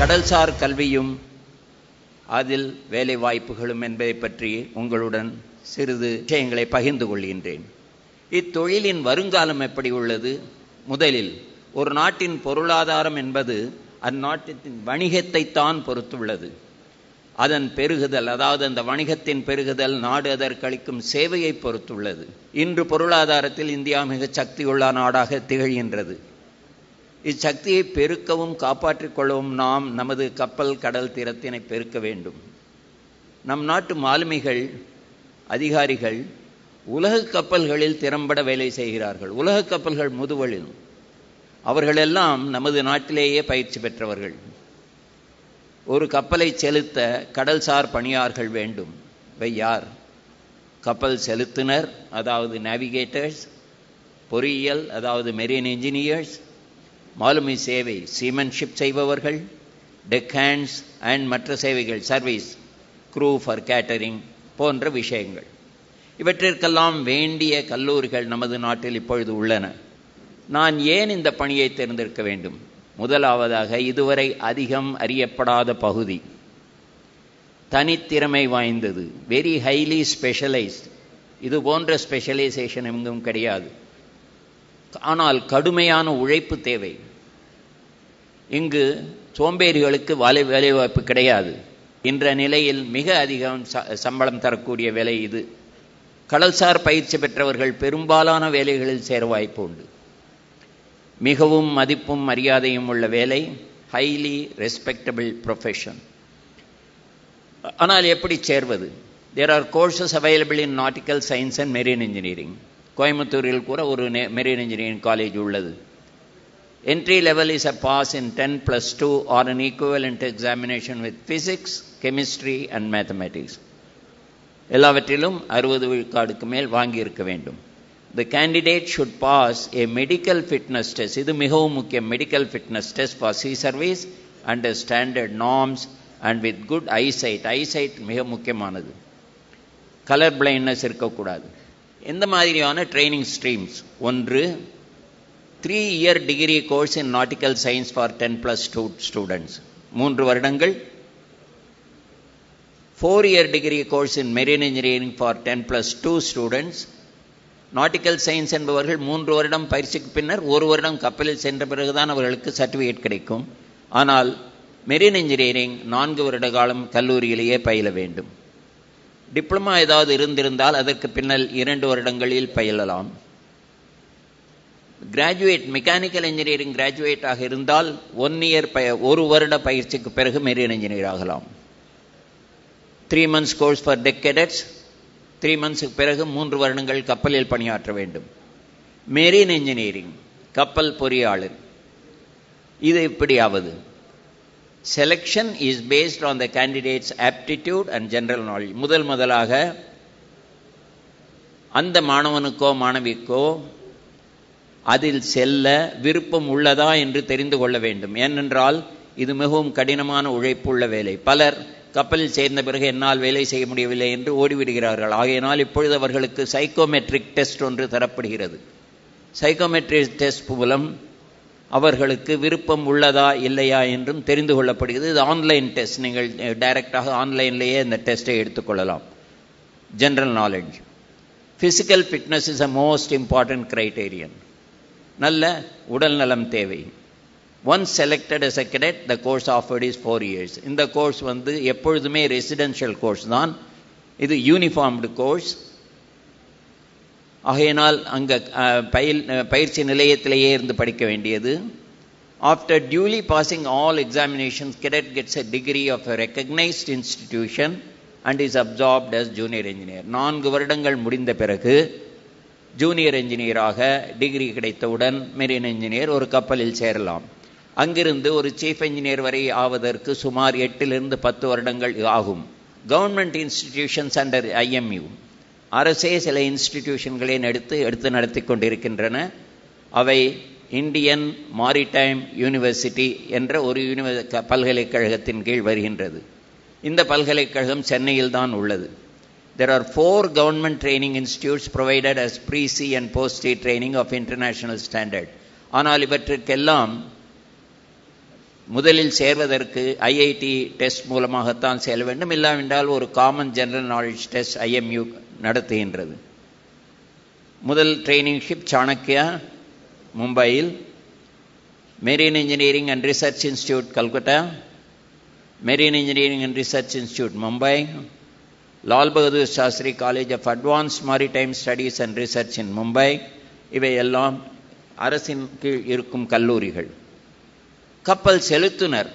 கடல்சார் கல்வியும் அதில் வேலை வாய்ப்புகளும் என்பதை பற்றி உங்களுடன் சிறிது விஷயங்களை பகிர்ந்து கொள்கின்றேன். இத்தொழிலின் வருங்காலம் எப்படி உள்ளது? முதலில் ஒரு நாட்டின் பொருளாதாரம் என்பது அந்நாட்டின் வணிகத்தை தான் பொறுத்துள்ளது. அதன் பெருகுதல் அதாவது அந்த வணிகத்தின் பெருகுதல் நாடு அதற்களிக்கும் சேவையை பொறுத்துள்ளது. இன்று பொருளாதாரத்தில் இந்தியா மிக சக்தியுள்ள நாடாக திகழ்கின்றது. இச்சக்தியை பெருக்கவும் காப்பாற்றிக் கொள்ளவும் நாம் நமது கப்பல் கடல் திறத்தினை பெருக்க வேண்டும். நம் நாட்டு மாலுமிகள் அதிகாரிகள் உலக கப்பல்களில் திறம்பட வேலை செய்கிறார்கள். உலக கப்பல்கள் முதுவலில். அவர்களெல்லாம் நமது நாட்டிலேயே பயிற்சி பெற்றவர்கள். ஒரு கப்பலை செலுத்த கடல்சார் பணியார்கள் வேண்டும். இவை யார்? கப்பல் செலுத்துனர் அதாவது நேவிகேட்டர்ஸ் பொறியியல் அதாவது மெரீன் இன்ஜினியர்ஸ் மாலுமி சேவை சீமன்ஷிப் செய்பவர்கள் டெக் ஹேண்ட்ஸ் அண்ட் மற்ற சேவைகள் சர்வீஸ் க்ரூ ஃபார் கேட்டரிங் போன்ற விஷயங்கள். இவற்றிற்கெல்லாம் வேண்டிய கல்லூரிகள் நமது நாட்டில் இப்பொழுது உள்ளன. நான் ஏன் இந்த பணியை தேர்ந்தெடுக்க வேண்டும்? முதலாவதாக இதுவரை அதிகம் அறியப்படாத பகுதி. தனித்திறமை வாய்ந்தது. வெரி ஹைலி ஸ்பெஷலைஸ்ட் இது போன்ற ஸ்பெஷலைசேஷன் எங்கும் கிடையாது. ஆனால் கடுமையான உழைப்பு தேவை. இங்கு சோம்பேறிகளுக்கு வேலை வேலைவாய்ப்பு கிடையாது. என்ற நிலையில் மிக அதிகம் சம்பளம் தரக்கூடிய வேலை இது. கடல்சார் பயிற்சி பெற்றவர்கள் பெரும்பாலான வேலைகளில் சேர வாய்ப்பு உண்டு. மிகவும் மதிப்பும் மரியாதையும் உள்ள வேலை ஹைலி ரெஸ்பெக்டபிள் ப்ரொஃபஷன் ஆனால் எப்படி சேர்வது? There are courses available in nautical science and marine engineering கோயம்புத்தூரில் கூட ஒரு மெரின் இன்ஜினியரிங் காலேஜ் உள்ளது. Entry level is a pass in ten plus two or an equivalent examination with physics chemistry and mathematics எல்லாவற்றிலும் அறுபது விழுக்காடுக்கு மேல் வாங்கியிருக்க வேண்டும். The candidate should pass a medical fitness test இது மிகவும் முக்கியம். Medical fitness test for sea service under standard norms and with good eyesight eyesight மிக முக்கியமானது. கலர் பிளைண்ட்னஸ் இருக்கக்கூடாது. எந்த மாதிரியான ட்ரைனிங் ஸ்ட்ரீம்ஸ் ஒன்று three year degree course in nautical science for ten plus two students மூன்று வருடங்கள். Four year degree course in marine engineering for ten plus two students nautical science என்பவர்கள் மூன்று வருடம் பயிற்சிக்கு பின்னர் ஒரு வருடம் கப்பலில் சென்ற பிறகுதான் அவர்களுக்கு சர்டிஃபிகேட் கிடைக்கும். ஆனால் மெரின் இன்ஜினியரிங் நான்கு வருட காலம் கல்லூரியிலேயே பயில வேண்டும். டிப்ளமா ஏதாவது இருந்திருந்தால் அதற்கு பின்னல் இரண்டு வருடங்களில் பயிலலாம். கிராஜுவேட் மெக்கானிக்கல் இன்ஜினியரிங் கிராஜுவேட்டாக இருந்தால் ஒன் இயர் பய ஒரு வருட பயிற்சிக்கு பிறகு மெரின் இன்ஜினியர் ஆகலாம். Three months course for deck cadets three மந்த்ஸுக்கு பிறகு மூன்று வருடங்கள் கப்பலில் பணியாற்ற வேண்டும். மெரின் இன்ஜினியரிங் கப்பல் பொறியாளர். இது இப்படியாவது selection is based on the candidates aptitude and general knowledge முதல் முதலாக அந்த மாணவனுக்கோ மாணவிக்கோ அதில் செல்ல விருப்பம் உள்ளதா என்று தெரிந்து கொள்ள வேண்டும். ஏனென்றால் இது மிகவும் கடினமான உழைப்புள்ள வேலை. பலர் கப்பலில் சேர்ந்த பிறகு என்னால் வேலை செய்ய முடியவில்லை என்று ஓடிவிடுகிறார்கள். ஆகையினால் இப்பொழுது அவர்களுக்கு சைக்கோமெட்ரிக் டெஸ்ட் ஒன்று தரப்படுகிறது. சைக்கோமெட்ரிக் டெஸ்ட் மூலம் அவர்களுக்கு விருப்பம் உள்ளதா இல்லையா என்றும் தெரிந்து கொள்ளப்படுகிறது. இது ஆன்லைன் டெஸ்ட். நீங்கள் டைரெக்டாக ஆன்லைன்லேயே இந்த டெஸ்ட்டை எடுத்துக்கொள்ளலாம். General knowledge. Physical fitness is a most important criterion நல்ல உடல் நலம் தேவை. One selected as a credit the course offered is four years இந்த கோர்ஸ் வந்து எப்பொழுதுமே ரெசிடென்ஷியல் கோர்ஸ் தான். இது யூனிஃபார்ம்டு கோர்ஸ் ஆகையினால் அங்கே பயில் பயிற்சி நிலையத்திலேயே இருந்து படிக்க வேண்டியது. After duly passing all examinations cadet gets a degree of a recognised institution and is absorbed as junior engineer நான்கு வருடங்கள் முடிந்த பிறகு ஜூனியர் இன்ஜினியராக டிகிரி கிடைத்தவுடன் மெரின் இன்ஜினியர் ஒரு கப்பலில் சேரலாம். அங்கிருந்து ஒரு சீஃப் இன்ஜினியர் வரை ஆவதற்கு சுமார் எட்டிலிருந்து பத்து வருடங்கள் ஆகும். கவர்மெண்ட் இன்ஸ்டிடியூஷன்ஸ் அண்டர் ஐஎம்யூ அரசே சில இன்ஸ்டிடியூஷன்களை எடுத்து எடுத்து நடத்தி கொண்டிருக்கின்றன. அவை இந்தியன் மாரிடைம் யூனிவர்சிட்டி என்ற ஒரு யூனிவர் பல்கலைக்கழகத்தின் கீழ் வருகின்றது. இந்த பல்கலைக்கழகம் சென்னையில் தான் உள்ளது. There are four government training institutes provided as pre sea and post training of international standard ஆனால் இவற்றிற்கெல்லாம் முதலில் சேர்வதற்கு ஐஐடி டெஸ்ட் மூலமாகத்தான் செல்ல வேண்டும். இல்லாவிட்டால் ஒரு common general knowledge test IMU நடத்துகின்றது. முதல் ட்ரைனிங் ஷிப் சாணக்கியா மும்பையில் marine engineering and research institute Calcutta marine engineering and research institute Mumbai Lal Bahadur Shastri college of advance maritime studies and research in Mumbai இவையெல்லாம் அரசின் கீழ் இருக்கும் கல்லூரிகள். கப்பல் செலுத்துனர்.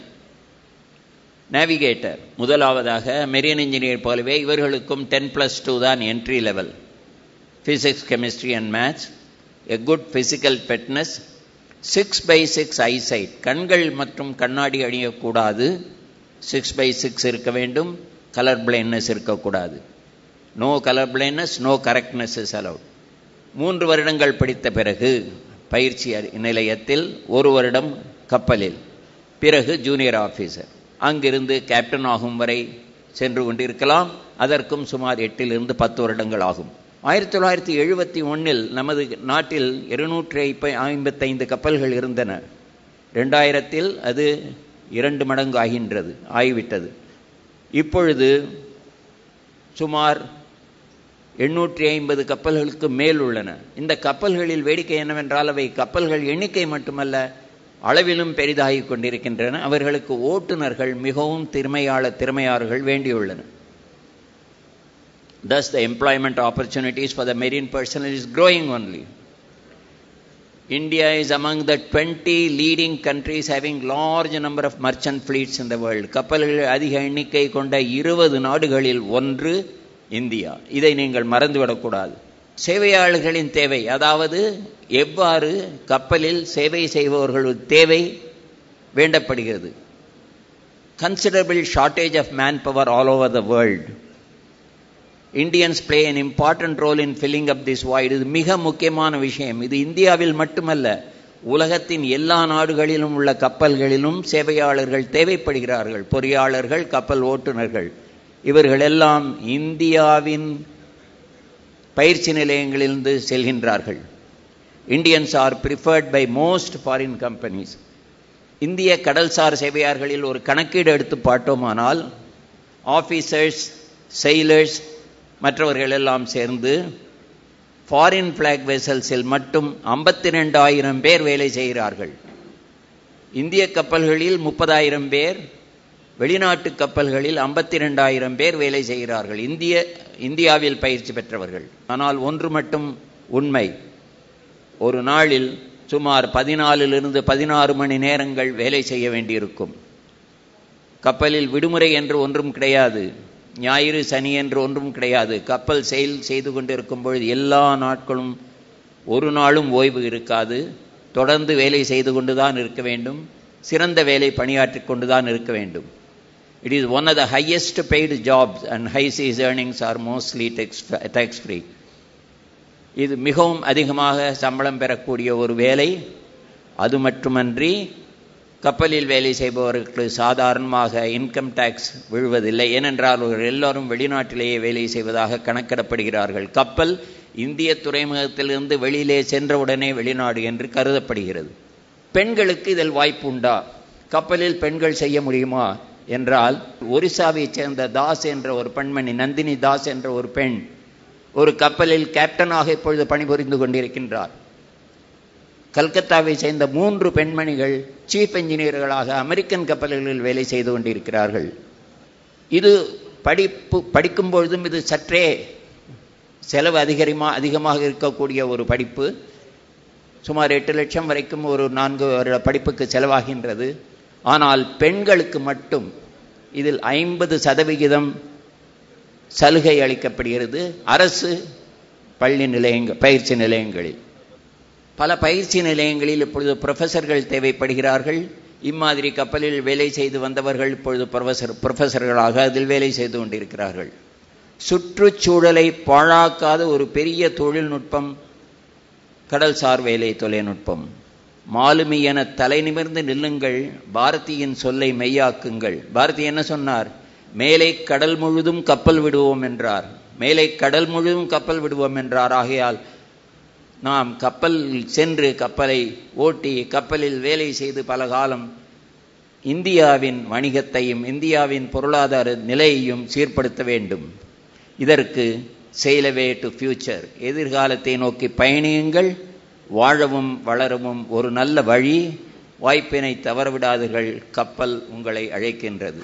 நேவிகேட்டர் முதலாவதாக மெரியன் இன்ஜினியர் போலவே இவர்களுக்கும் டென் ப்ளஸ் டூ தான் entry level physics chemistry and maths a good physical fitness six by six eyesight கண்கள் மற்றும் கண்ணாடி அணியக்கூடாது. சிக்ஸ் பை சிக்ஸ் இருக்க வேண்டும் கலர் பிளைண்ட்னஸ் இருக்கக்கூடாது. No colour blindness no correctness is allowed மூன்று வருடங்கள் படித்த பிறகு பயிற்சி நிலையத்தில் ஒரு வருடம் கப்பலில். பிறகு ஜூனியர் ஆஃபீஸர் அங்கிருந்து கேப்டன் ஆகும் வரை சென்று கொண்டிருக்கலாம். அதற்கும் சுமார் எட்டிலிருந்து பத்து வருடங்கள் ஆகும். ஆயிரத்தி தொள்ளாயிரத்தி எழுபத்தி ஒன்றில் நமது நாட்டில் இருநூற்றி ஐம்பத்தைந்து கப்பல்கள் இருந்தன. ரெண்டாயிரத்தில் அது இரண்டு மடங்கு ஆகின்றது ஆகிவிட்டது இப்பொழுது சுமார் எண்ணூற்றி ஐம்பது கப்பல்களுக்கு மேல் உள்ளன. இந்த கப்பல்களில் வேடிக்கை என்னவென்றால் அவை கப்பல்கள் எண்ணிக்கை மட்டுமல்ல அளவிலும் பெரிதாகி கொண்டிருக்கின்றன அவர்களுக்கு ஓட்டுநர்கள் மிகவும் திறமையாள திறமையாளர்கள் வேண்டியுள்ளன Thus, the employment opportunities for the marine personnel is growing only. India is among the 20 leading countries having large number of merchant fleets in the world. கப்பல்கள் அதிக எண்ணிக்கை கொண்ட இருபது நாடுகளில் ஒன்று இந்தியா இதை நீங்கள் மறந்துவிடக்கூடாது சேவையாளர்களின் தேவை. அதாவது எவ்வாறு கப்பலில் சேவை செய்பவர்கள் தேவை வேண்டப்படுகிறது. Considerable shortage of man power all over the world Indians play an important role in filling up this void இது மிக முக்கியமான விஷயம். இது இந்தியாவில் மட்டுமல்ல உலகத்தின் எல்லா நாடுகளிலும் உள்ள கப்பல்களிலும் சேவையாளர்கள் தேவைப்படுகிறார்கள். பொறியாளர்கள் கப்பல் ஓட்டுநர்கள் இவர்களெல்லாம் இந்தியாவின் பயிற்சி நிலையங்களிலிருந்து செல்கின்றார்கள். Indians are preferred by most foreign companies இந்திய கடல்சார் சேவையார்களில் ஒரு கணக்கீடு எடுத்து பார்த்தோமானால் ஆஃபீஸர்ஸ் செயலர்ஸ் மற்றவர்கள் எல்லாம் சேர்ந்து ஃபாரின் ஃப்ளாக் வெசல்ஸில் மட்டும் ஐம்பத்தி ரெண்டாயிரம் பேர் வேலை செய்கிறார்கள். இந்திய கப்பல்களில் முப்பதாயிரம் பேர் வெளிநாட்டு கப்பல்களில் ஐம்பத்தி ரெண்டாயிரம் பேர் வேலை செய்கிறார்கள். இந்திய இந்தியாவில் பயிற்சி பெற்றவர்கள். ஆனால் ஒன்று மட்டும் உண்மை. ஒரு நாளில் சுமார் பதினாலிலிருந்து பதினாறு மணி நேரங்கள் வேலை செய்ய வேண்டியிருக்கும். கப்பலில் விடுமுறை என்று ஒன்றும் கிடையாது. ஞாயிறு சனி என்று ஒன்றும் கிடையாது. கப்பல் செயல் செய்து கொண்டிருக்கும் பொழுது எல்லா நாட்களும் ஒரு நாளும் ஓய்வு இருக்காது. தொடர்ந்து வேலை செய்து கொண்டுதான் இருக்க வேண்டும். சிறந்த வேலை பணியாற்றி கொண்டுதான் இருக்க வேண்டும். It is one of the highest paid jobs and high seas earnings are mostly tax tax free இது மிகவும் அதிகமாக சம்பளம் பெறக்கூடிய ஒரு வேலை. அது மட்டுமன்றி கப்பலில் வேலை செய்பவர்களுக்கு சாதாரணமாக இன்கம் டேக்ஸ் விழுவதில்லை. ஏனென்றால் அவர்கள் எல்லோரும் வெளிநாட்டிலேயே வேலை செய்வதாக கணக்கிடப்படுகிறார்கள். கப்பல் இந்திய துறைமுகத்திலிருந்து வெளியிலே சென்றவுடனே வெளிநாடு என்று கருதப்படுகிறது. பெண்களுக்கு இதில் வாய்ப்பு உண்டா? கப்பலில் பெண்கள் செய்ய முடியுமா? என்றால் ஒரிசாவைச் சேர்ந்த தாஸ் என்ற ஒரு பெண்மணி நந்தினி தாஸ் என்ற ஒரு பெண் ஒரு கப்பலில் கேப்டனாக இப்பொழுது பணிபுரிந்து கொண்டிருக்கின்றார். கல்கத்தாவை சேர்ந்த மூன்று பெண்மணிகள் சீஃப் என்ஜினியர்களாக அமெரிக்கன் கப்பல்களில் வேலை செய்து கொண்டிருக்கிறார்கள். இது படிப்பு படிக்கும் பொழுதும் இது சற்றே செலவு அதிகரிமா அதிகமாக இருக்கக்கூடிய ஒரு படிப்பு. சுமார் எட்டு லட்சம் வரைக்கும் ஒரு நான்கு வருட படிப்புக்கு செலவாகின்றது. ஆனால் பெண்களுக்கு மட்டும் இதில் ஐம்பது சதவிகிதம் சலுகை அளிக்கப்படுகிறது. அரசு பள்ளி நிலையங்கள் பயிற்சி நிலையங்களில். பல பயிற்சி நிலையங்களில் இப்பொழுது ப்ரொஃபஸர்கள் தேவைப்படுகிறார்கள். இம்மாதிரி கப்பலில் வேலை செய்து வந்தவர்கள் இப்பொழுது ப்ரொஃபஸர் ப்ரொஃபஸர்களாக அதில் வேலை செய்து கொண்டிருக்கிறார்கள். சுற்றுச்சூழலை பாழாக்காத ஒரு பெரிய தொழில்நுட்பம் கடல்சார் வேலை தொழில்நுட்பம். மாலுமி என தலை நிமிர்ந்து நில்லுங்கள் பாரதியின் சொல்லை மெய்யாக்குங்கள். பாரதி என்ன சொன்னார்? மேலே கடல் முழுதும் கப்பல் விடுவோம் என்றார். மேலே கடல் முழுதும் கப்பல் விடுவோம் என்றார். ஆகையால் நாம் கப்பல் சென்று கப்பலை ஓட்டி கப்பலில் வேலை செய்து பல காலம் இந்தியாவின் வணிகத்தையும் இந்தியாவின் பொருளாதார நிலையையும் சீர்படுத்த வேண்டும். இதற்கு செயலவே டு ஃபியூச்சர் எதிர்காலத்தை நோக்கி பயணியுங்கள். வாழவும் வளரவும் ஒரு நல்ல வழி. வாய்ப்பினை தவறவிடாதீர்கள். கப்பல் உங்களை அழைக்கின்றது.